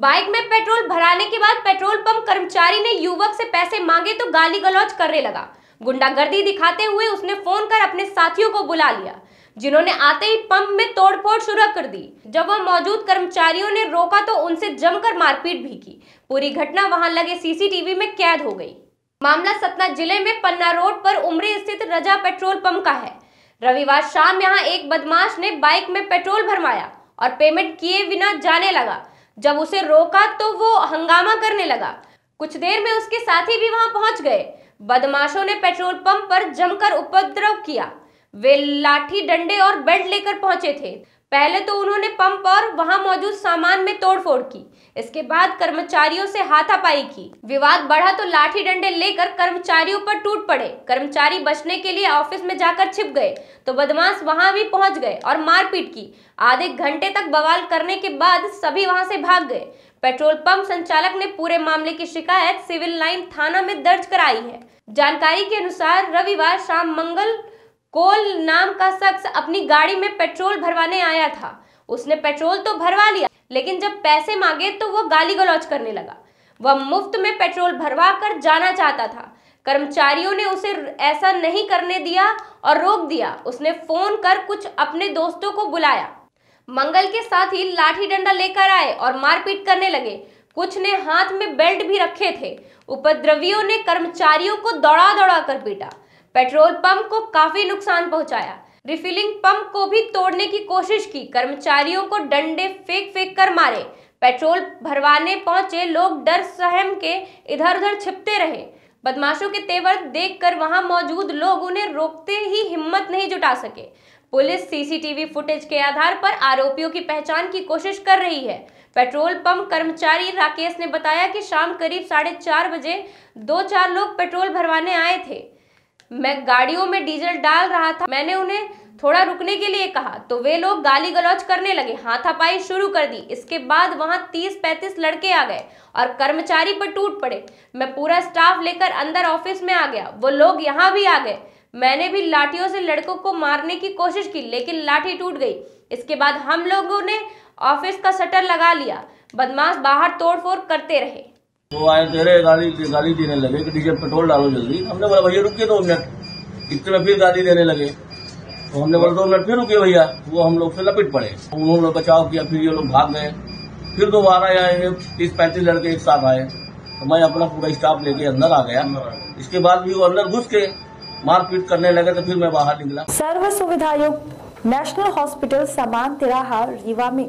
Bike में petrol भराने के बाद पेट्रोल पंप कर्मचारी ने युवक से पैसे मांगे तो गाली गलौज करने लगा। गुंडागर्दी दिखाते हुए उसने फ़ोन कर अपने साथियों को बुला लिया, जिन्होंने आते ही पंप में तोड़फोड़ शुरू कर दी। जब वह मौजूद कर्मचारियों ने रोका तो उनसे जमकर मारपीट भी की। पूरी घटना वहाँ लगे सीसीटीवी में कैद हो गई। मामला सतना ज़िले में पन्ना रोड पर उमरी स्थित रजा पेट्रोल पंप का है। रविवार शाम यहाँ एक बदमाश ने बाइक में पेट्रोल भरवाया और पेमेंट किए बिना जाने लगा। जब उसे रोका तो वो हंगामा करने लगा। कुछ देर में उसके साथी भी वहाँ पहुँच गए। बदमाशों ने पेट्रोल पंप पर जमकर उपद्रव किया। वे लाठी डंडे और बेल्ट लेकर पहुँचे थे। पहले तो उन्होंने पंप और वहाँ मौजूद सामान में तोड़फोड़ की। इसके बाद कर्मचारियों से हाथापाई की। विवाद बढ़ा तो लाठी डंडे लेकर कर्मचारियों पर टूट पड़े। कर्मचारी बचने के लिए ऑफ़िस में जाकर छिप गए। तो बदमाश वहाँ भी पहुँच गए और मारपीट की। आधे घंटे तक बवाल करने के बाद सभी वहाँ से भाग गए। पेट्रोल पंप संचालक ने पूरे मामले की शिकायत सिविल लाइन थाना में दर्ज कराई है। जानकारी के अनुसार रविवार शाम मंगल कोल नाम का शख्स अपनी गाड़ी में पेट्रोल भरवाने आया था। उसने पेट्रोल तो भरवा लिया, लेकिन जब पैसे मांगे तो वो गाली गलौज करने लगा। वह मुफ़्त में पेट्रोल भरवा कर जाना चाहता था। कर्मचारियों ने उसे ऐसा नहीं करने दिया और रोक दिया। उसने फ़ोन कर कुछ अपने दोस्तों को बुलाया। मंगल के साथ ही लाठी डंडा लेकर आए और मारपीट करने लगे। कुछ ने हाथ में बेल्ट भी रखे थे। उपद्रवियों ने कर्मचारियों को दौड़ा दौड़ा कर पीटा। पेट्रोल पंप को काफ़ी नुकसान पहुँचाया। रिफिलिंग पंप को भी तोड़ने की कोशिश की। कर्मचारियों को डंडे फेंक फेंक कर मारे। पेट्रोल भरवाने पहुँचे लोग डर सहम के इधर उधर छिपते रहे। बदमाशों के तेवर देखकर वहाँ मौजूद लोग उन्हें रोकते ही हिम्मत नहीं जुटा सके। पुलिस सीसीटीवी फुटेज के आधार पर आरोपियों की पहचान की कोशिश कर रही है। पेट्रोल पंप कर्मचारी राकेश ने बताया कि शाम करीब साढ़े चार बजे दो चार लोग पेट्रोल भरवाने आए थे। मैं गाड़ियों में डीजल डाल रहा था, मैंने उन्हें थोड़ा रुकने के लिए कहा तो वे लोग गाली गलौज करने लगे। हाथापाई शुरू कर दी। इसके बाद वहाँ तीस पैंतीस लड़के आ गए और कर्मचारी पर टूट पड़े। मैं पूरा स्टाफ लेकर अंदर ऑफ़िस में आ गया। वो लोग यहाँ भी आ गए। मैंने भी लाठियों से लड़कों को मारने की कोशिश की, लेकिन लाठी टूट गई। इसके बाद हम लोगों ने ऑफ़िस का शटर लगा लिया। बदमाश बाहर तोड़फोड़ करते रहे। वो आए तेरे गाली गाली देने लगे कि डीजल पेट्रोल डालो जल्दी। हमने बोला, भैया, रुकिए दो मिनट। इतने फिर गाली देने लगे। तो हमने बोला, दो मिनट, फिर रुके भैया। वो हम लोग से लपेट पड़े। उन्होंने बचाव किया, फिर ये लोग भाग गए। फिर दोबारा आए तीस पैंतीस लड़के एक साथ आए। तो मैं अपना पूरा स्टाफ लेके अंदर आ गया। इसके बाद भी वो अंदर घुस के मारपीट करने लगे तो फिर मैं बाहर निकला। सर्व सुविधा युक्त नेशनल हॉस्पिटल समान तिराहा, रीवा में।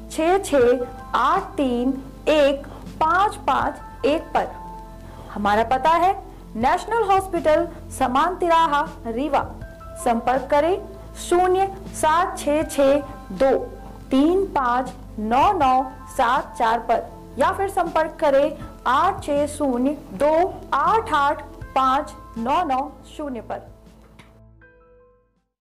छ छ आठ तीन एक पाँच पाँच एक पर। हमारा पता है नेशनल हॉस्पिटल समान तिराहा रीवा। संपर्क करें शून्य सात छ छ दो तीन पाँच नौ नौ सात चार पर या फिर संपर्क करें आठ छ शून्य दो आठ आठ पाँच नौ नौ शून्य पर।